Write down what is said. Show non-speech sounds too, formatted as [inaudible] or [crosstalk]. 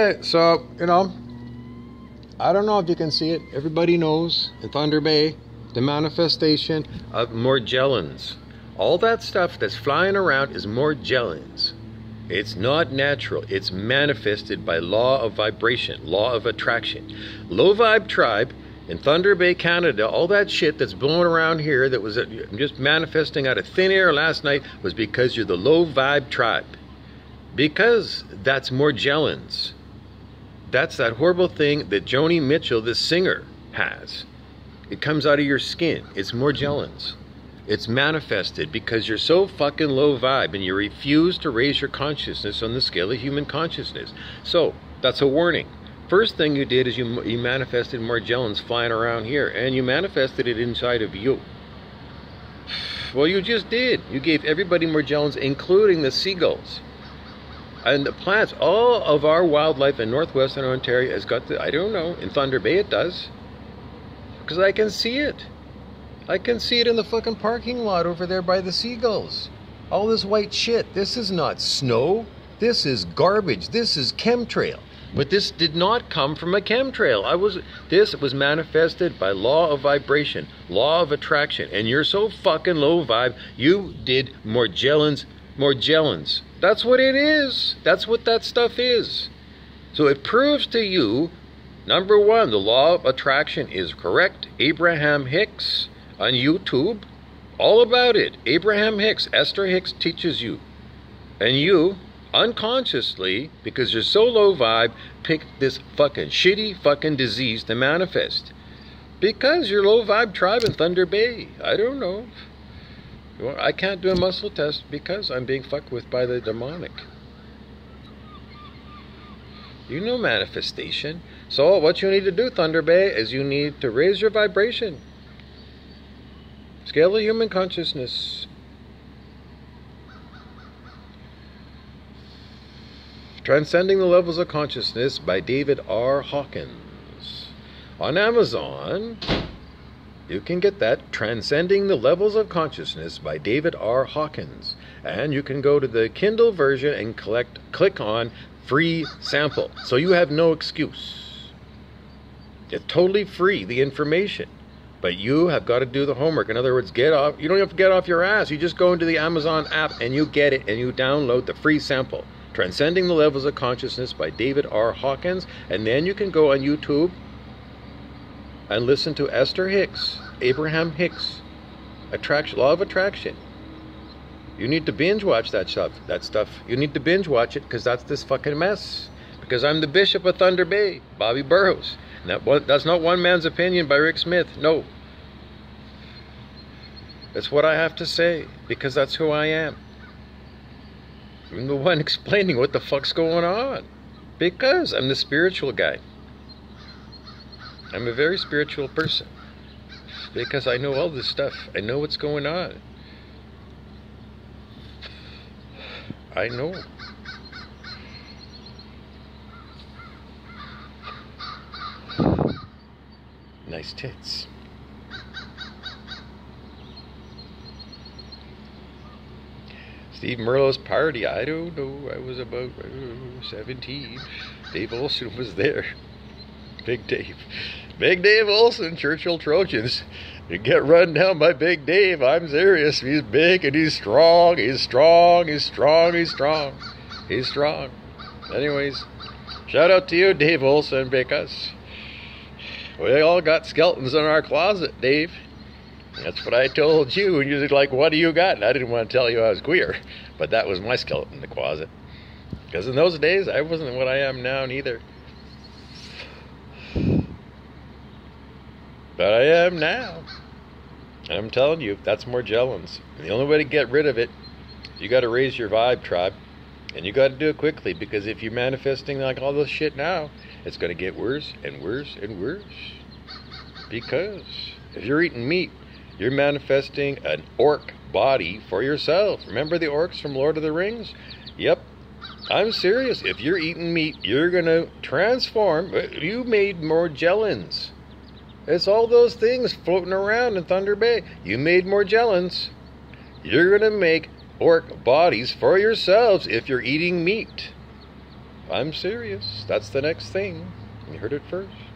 Okay, so, you know, I don't know if you can see it. Everybody knows in Thunder Bay, the manifestation of Morgellons. All that stuff that's flying around is Morgellons. It's not natural. It's manifested by law of vibration, law of attraction. Low Vibe Tribe in Thunder Bay, Canada, all that shit that's blowing around here that was uh, just manifesting out of thin air last night was because you're the Low Vibe Tribe. Because that's Morgellons. That's that horrible thing that Joni Mitchell, the singer, has. It comes out of your skin. It's Morgellons. It's manifested because you're so fucking low vibe and you refuse to raise your consciousness on the scale of human consciousness. So, that's a warning. First thing you did is you, you manifested Morgellons flying around here, and you manifested it inside of you. Well, you just did. You gave everybody Morgellons, including the seagulls. And the plants, all of our wildlife in northwestern Ontario has got the, I don't know, in Thunder Bay it does. Because I can see it. I can see it in the fucking parking lot over there by the seagulls. All this white shit. This is not snow. This is garbage. This is chemtrail. But this did not come from a chemtrail. I was this was manifested by law of vibration, law of attraction. And you're so fucking low vibe, you did Morgellons, Morgellons. That's what it is. That's what that stuff is. So it proves to you number one, the law of attraction is correct. Abraham Hicks on YouTube, all about it. Abraham Hicks, Esther Hicks teaches you. And you, unconsciously, because you're so low vibe, pick this fucking shitty fucking disease to manifest. Because you're low vibe tribe in Thunder Bay. I don't know. Well, I can't do a muscle test because I'm being fucked with by the demonic. You know manifestation. So what you need to do, Thunder Bay, is you need to raise your vibration. Scale of human consciousness. Transcending the Levels of Consciousness by David R. Hawkins. On Amazon, you can get that Transcending the Levels of Consciousness by David R. Hawkins. And you can go to the Kindle version and collect click on free sample. So you have no excuse. It's totally free, the information. But you have got to do the homework. In other words, get off you don't have to get off your ass. You just go into the Amazon app and you get it and you download the free sample. Transcending the Levels of Consciousness by David R. Hawkins. And then you can go on YouTube and listen to Esther Hicks, Abraham Hicks, Attraction, Law of Attraction. You need to binge watch that stuff. That stuff. You need to binge watch it because that's this fucking mess. Because I'm the Bishop of Thunder Bay, Bobby Burrows. That, that's not one man's opinion by Rick Smith. No. That's what I have to say because that's who I am. I'm the one [laughs] explaining what the fuck's going on. Because I'm the spiritual guy. I'm a very spiritual person because I know all this stuff. I know what's going on. I know. Nice tits. Steve Merlo's party, I don't know. I was about uh, 17. Dave Olson was there. Big Dave. Big Dave Olson, Churchill Trojans. You get run down by Big Dave. I'm serious. He's big and he's strong. He's strong. He's strong. He's strong. He's strong. Anyways, shout out to you, Dave Olson, because we all got skeletons in our closet, Dave. That's what I told you. And you're like, what do you got? And I didn't want to tell you I was queer, but that was my skeleton in the closet. Because in those days, I wasn't what I am now, neither. But I am now. And I'm telling you, that's Morgellons. And the only way to get rid of it, you got to raise your vibe, tribe. And you got to do it quickly because if you're manifesting like all this shit now, it's going to get worse and worse and worse. Because if you're eating meat, you're manifesting an orc body for yourself. Remember the orcs from Lord of the Rings? Yep. I'm serious. If you're eating meat, you're going to transform. You made more Morgellons. It's all those things floating around in Thunder Bay. You made Morgellons. You're going to make orc bodies for yourselves if you're eating meat. I'm serious. That's the next thing. You heard it first.